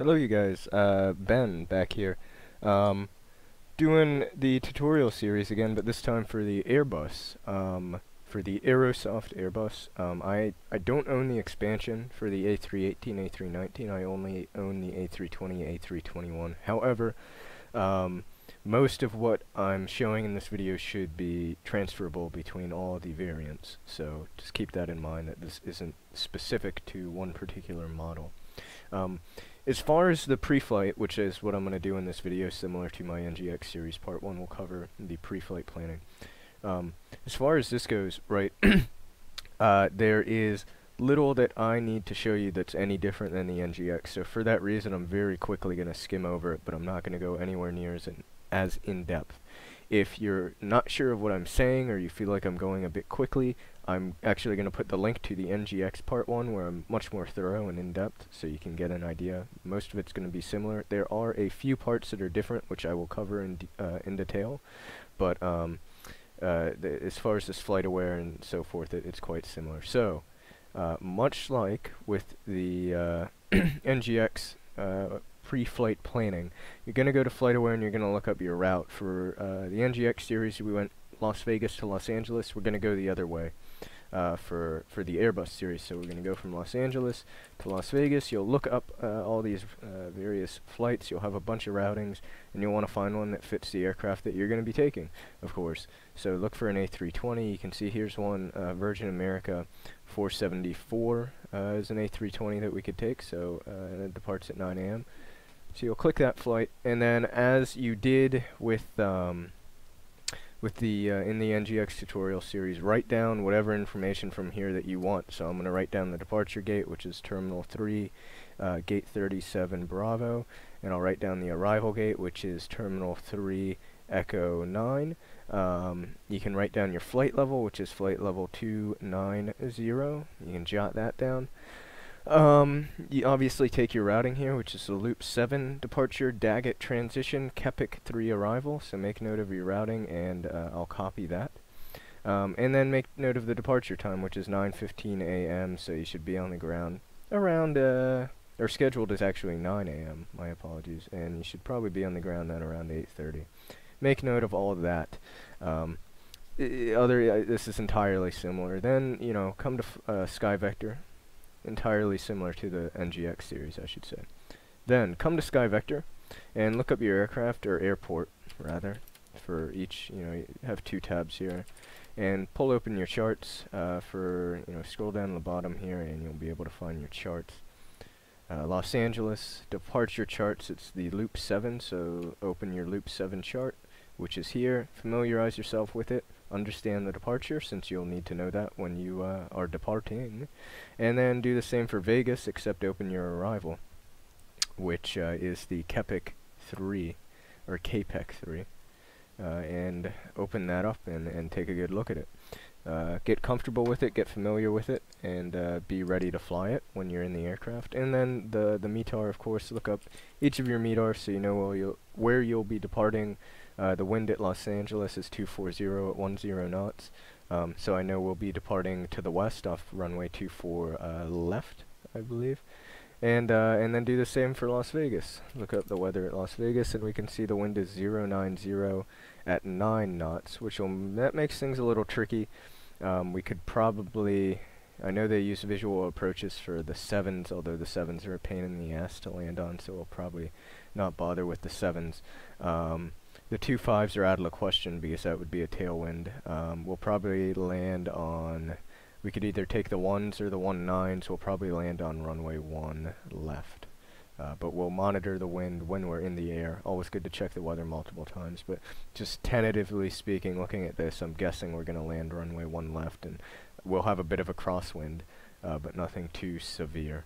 Hello you guys, uh, Ben back here. Um, doing the tutorial series again, but this time for the Airbus. Um, for the Aerosoft Airbus. Um, I, I don't own the expansion for the A318, A319, I only own the A320, A321. However, um, most of what I'm showing in this video should be transferable between all the variants, so just keep that in mind that this isn't specific to one particular model. Um, as far as the pre-flight, which is what I'm going to do in this video, similar to my NGX series, part 1 we'll cover the pre-flight planning. Um, as far as this goes, right, uh, there is little that I need to show you that's any different than the NGX, so for that reason I'm very quickly going to skim over it, but I'm not going to go anywhere near as in, as in depth. If you're not sure of what I'm saying or you feel like I'm going a bit quickly, I'm actually going to put the link to the NGX part 1 where I'm much more thorough and in-depth so you can get an idea. Most of it's going to be similar. There are a few parts that are different which I will cover in, uh, in detail, but um, uh, as far as this FlightAware and so forth, it, it's quite similar. So, uh, much like with the uh, NGX uh, pre-flight planning. You're going to go to FlightAware and you're going to look up your route. For uh, the NGX series, we went Las Vegas to Los Angeles. We're going to go the other way uh, for, for the Airbus series. So we're going to go from Los Angeles to Las Vegas. You'll look up uh, all these uh, various flights. You'll have a bunch of routings, and you'll want to find one that fits the aircraft that you're going to be taking, of course. So look for an A320. You can see here's one uh, Virgin America 474 uh, is an A320 that we could take. So it departs at 9 a.m. So you'll click that flight, and then as you did with um, with the uh, in the NGX tutorial series, write down whatever information from here that you want. So I'm going to write down the departure gate, which is Terminal 3, uh, Gate 37 Bravo, and I'll write down the arrival gate, which is Terminal 3 Echo 9. Um, you can write down your flight level, which is flight level 290. You can jot that down. Um, you obviously take your routing here, which is the loop 7 departure, Daggett transition, Kepec 3 arrival, so make note of your routing and uh, I'll copy that. Um, and then make note of the departure time, which is 9.15 a.m., so you should be on the ground around, uh, or scheduled is actually 9 a.m., my apologies, and you should probably be on the ground then around 8.30. Make note of all of that. Um, other, uh, this is entirely similar. Then, you know, come to uh, SkyVector, entirely similar to the NGX series, I should say. Then come to SkyVector and look up your aircraft or airport rather for each. You know, you have two tabs here, and pull open your charts uh, for you know. Scroll down to the bottom here, and you'll be able to find your charts. Uh, Los Angeles departure charts. It's the Loop 7, so open your Loop 7 chart, which is here. Familiarize yourself with it understand the departure since you'll need to know that when you uh, are departing. And then do the same for Vegas except open your arrival which uh, is the Kepec 3 or KPEC 3 uh, and open that up and, and take a good look at it. Uh, get comfortable with it, get familiar with it, and uh, be ready to fly it when you're in the aircraft. And then the the METAR, of course, look up each of your METARs so you know where you'll, where you'll be departing, uh, the wind at Los Angeles is 240 at 10 knots, um, so I know we'll be departing to the west off runway 24 uh, left, I believe. And uh, and then do the same for Las Vegas. Look up the weather at Las Vegas, and we can see the wind is 090 at 9 knots, which will that makes things a little tricky. Um, we could probably I know they use visual approaches for the sevens, although the sevens are a pain in the ass to land on, so we'll probably not bother with the sevens. Um, the two fives are out of the question because that would be a tailwind. Um, we'll probably land on, we could either take the ones or the one nines. We'll probably land on runway one left. Uh, but we'll monitor the wind when we're in the air. Always good to check the weather multiple times. But just tentatively speaking, looking at this, I'm guessing we're going to land runway one left, and we'll have a bit of a crosswind, uh, but nothing too severe.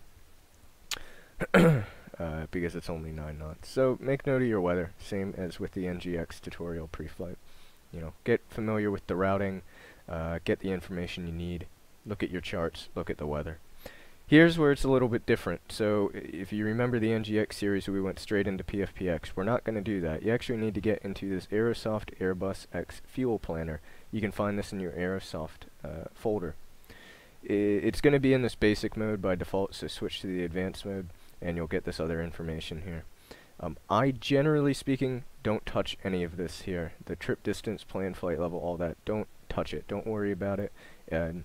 uh, because it's only 9 knots. So make note of your weather, same as with the NGX tutorial pre-flight. You know, get familiar with the routing, uh, get the information you need, look at your charts, look at the weather. Here's where it's a little bit different. So if you remember the NGX series, we went straight into PFPX. We're not going to do that. You actually need to get into this Aerosoft Airbus X Fuel Planner. You can find this in your Aerosoft uh, folder. I it's going to be in this basic mode by default, so switch to the advanced mode and you'll get this other information here. Um, I, generally speaking, don't touch any of this here. The trip distance, plan flight level, all that. Don't touch it. Don't worry about it. And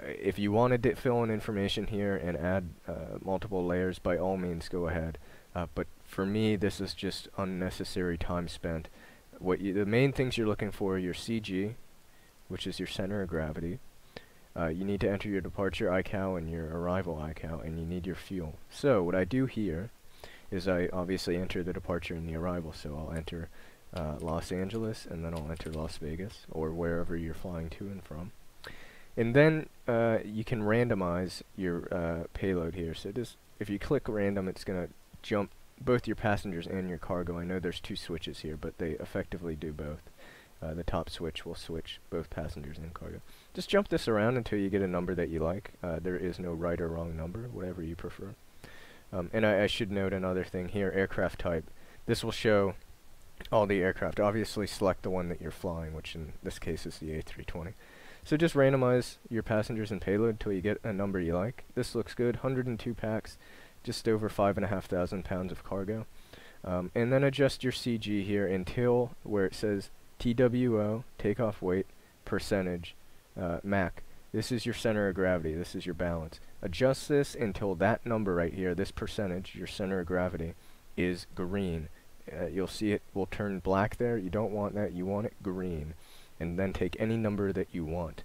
uh, if you want to fill in information here and add uh, multiple layers, by all means, go ahead. Uh, but for me, this is just unnecessary time spent. What you, the main things you're looking for are your CG, which is your center of gravity. Uh, you need to enter your departure ICAO and your arrival ICAO, and you need your fuel. So what I do here is I obviously enter the departure and the arrival. So I'll enter uh, Los Angeles, and then I'll enter Las Vegas, or wherever you're flying to and from. And then uh, you can randomize your uh, payload here. So just if you click random, it's going to jump both your passengers and your cargo. I know there's two switches here, but they effectively do both. Uh, the top switch will switch both passengers and cargo. Just jump this around until you get a number that you like. Uh, there is no right or wrong number, whatever you prefer. Um, and I, I, should note another thing here, aircraft type. This will show all the aircraft. Obviously select the one that you're flying, which in this case is the A320. So just randomize your passengers and payload until you get a number you like. This looks good, 102 packs, just over 5,500 pounds of cargo. Um, and then adjust your CG here until where it says TWO, takeoff weight, percentage, uh, Mach. This is your center of gravity. This is your balance. Adjust this until that number right here, this percentage, your center of gravity, is green. Uh, you'll see it will turn black there. You don't want that. You want it green. And then take any number that you want.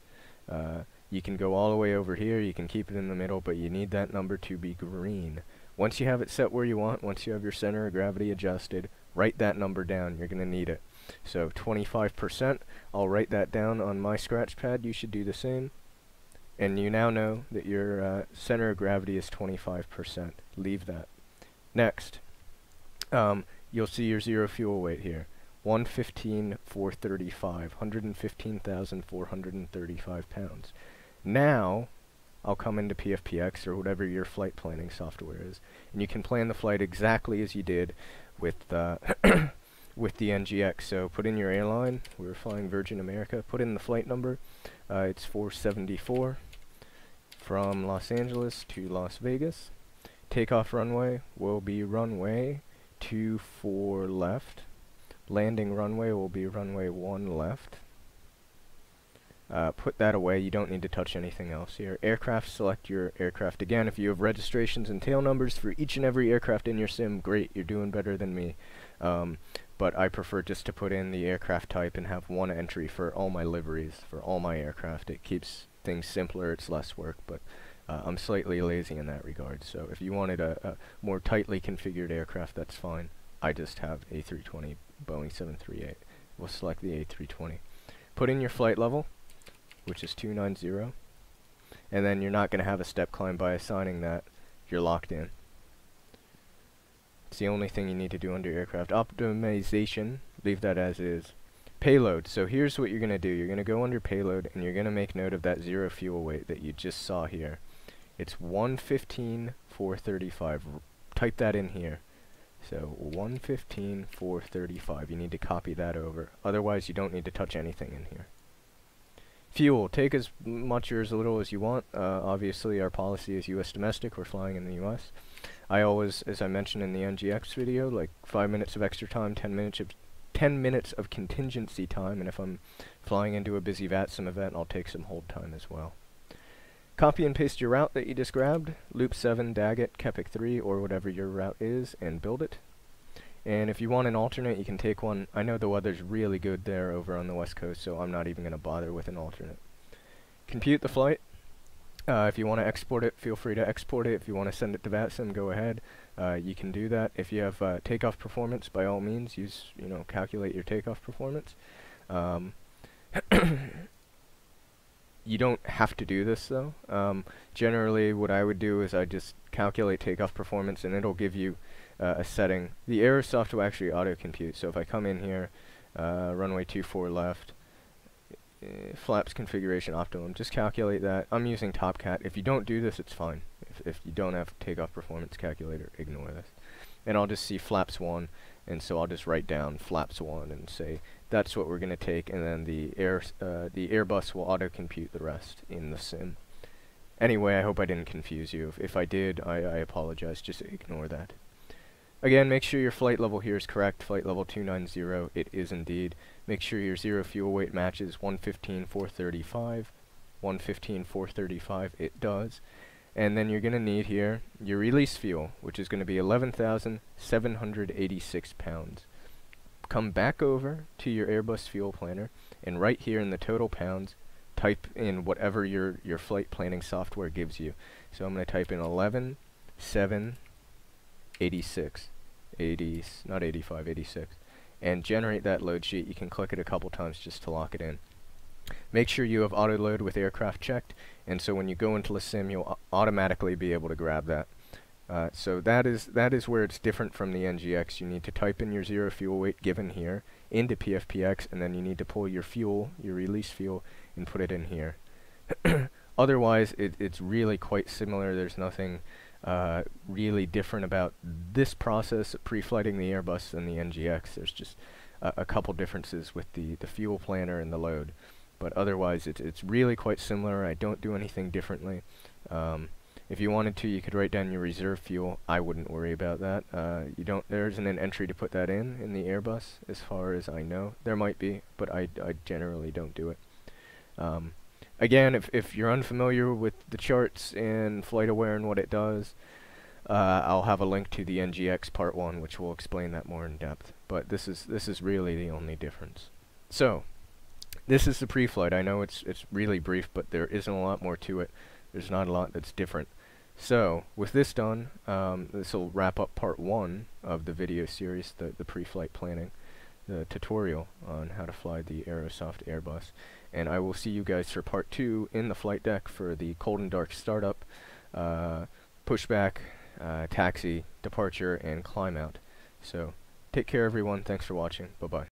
Uh, you can go all the way over here. You can keep it in the middle, but you need that number to be green. Once you have it set where you want, once you have your center of gravity adjusted, write that number down. You're going to need it. So 25%, I'll write that down on my scratch pad. You should do the same. And you now know that your uh, center of gravity is 25%. Leave that. Next, um, you'll see your zero fuel weight here. 115,435, 115,435 pounds. Now, I'll come into PFPX or whatever your flight planning software is, and you can plan the flight exactly as you did with uh, with the NGX. So put in your airline. We were flying Virgin America. Put in the flight number. Uh, it's 474 from Los Angeles to Las Vegas. Takeoff runway will be runway 24 left. Landing runway will be runway 1 left. Uh, put that away. You don't need to touch anything else here. Aircraft, select your aircraft. Again, if you have registrations and tail numbers for each and every aircraft in your sim, great. You're doing better than me. Um, but I prefer just to put in the aircraft type and have one entry for all my liveries, for all my aircraft. It keeps things simpler, it's less work, but uh, I'm slightly lazy in that regard. So if you wanted a, a, more tightly configured aircraft, that's fine. I just have A320 Boeing 738. We'll select the A320. Put in your flight level, which is 290, and then you're not going to have a step climb by assigning that. You're locked in. It's the only thing you need to do under aircraft. Optimization, leave that as is. Payload, so here's what you're going to do. You're going to go under payload and you're going to make note of that zero fuel weight that you just saw here. It's 115, 435. R type that in here. So 115, 435. You need to copy that over. Otherwise, you don't need to touch anything in here. Fuel, take as much or as little as you want. Uh, obviously, our policy is U.S. domestic. We're flying in the U.S. I always, as I mentioned in the NGX video, like 5 minutes of extra time, 10 minutes of 10 minutes of contingency time, and if I'm flying into a busy VATSIM event, I'll take some hold time as well. Copy and paste your route that you just grabbed, Loop 7, Daggett, Kepec 3, or whatever your route is, and build it. And if you want an alternate, you can take one. I know the weather's really good there over on the west coast, so I'm not even going to bother with an alternate. Compute the flight, uh, if you want to export it, feel free to export it. If you want to send it to VATSIM, go ahead. Uh, you can do that. If you have uh, takeoff performance, by all means, use you know calculate your takeoff performance. Um, you don't have to do this though. Um, generally, what I would do is I just calculate takeoff performance, and it'll give you uh, a setting. The Aerosoft will actually auto compute. So if I come in here, uh, runway 24 left, uh, flaps configuration optimum. Just calculate that. I'm using TopCat. If you don't do this, it's fine. If, if you don't have takeoff performance calculator, ignore this. And I'll just see flaps 1, and so I'll just write down flaps 1 and say that's what we're going to take, and then the air uh, the Airbus will auto-compute the rest in the sim. Anyway, I hope I didn't confuse you. If, if I did, I, I apologize. Just ignore that. Again, make sure your flight level here is correct. Flight level 290, it is indeed. Make sure your zero fuel weight matches 115, 435. 115, 435, it does. And then you're going to need here your release fuel, which is going to be 11,786 pounds. Come back over to your Airbus fuel planner, and right here in the total pounds, type in whatever your, your flight planning software gives you. So I'm going to type in 11, 7, 86, 80, not 85, 86, and generate that load sheet. You can click it a couple times just to lock it in. Make sure you have auto load with aircraft checked, and so when you go into the sim, you'll automatically be able to grab that. Uh, so that is that is where it's different from the NGX. You need to type in your zero fuel weight given here into PFPX, and then you need to pull your fuel, your release fuel, and put it in here. Otherwise, it, it's really quite similar. There's nothing uh, really different about this process of pre-flighting the Airbus than the NGX. There's just a, a couple differences with the, the fuel planner and the load. But otherwise, it's, it's really quite similar. I don't do anything differently. Um, if you wanted to, you could write down your reserve fuel. I wouldn't worry about that. Uh, you don't. There isn't an entry to put that in in the Airbus, as far as I know. There might be, but I, I generally don't do it. Um, again, if if you're unfamiliar with the charts in FlightAware and what it does, uh, I'll have a link to the NGX Part One, which will explain that more in depth. But this is this is really the only difference. So this is the pre-flight. I know it's it's really brief, but there isn't a lot more to it. There's not a lot that's different. So, with this done, um, this will wrap up part one of the video series, the, the pre-flight planning, the tutorial on how to fly the Aerosoft Airbus. And I will see you guys for part two in the flight deck for the cold and dark startup, uh, pushback, uh, taxi, departure, and climb out. So, take care everyone. Thanks for watching. Bye-bye.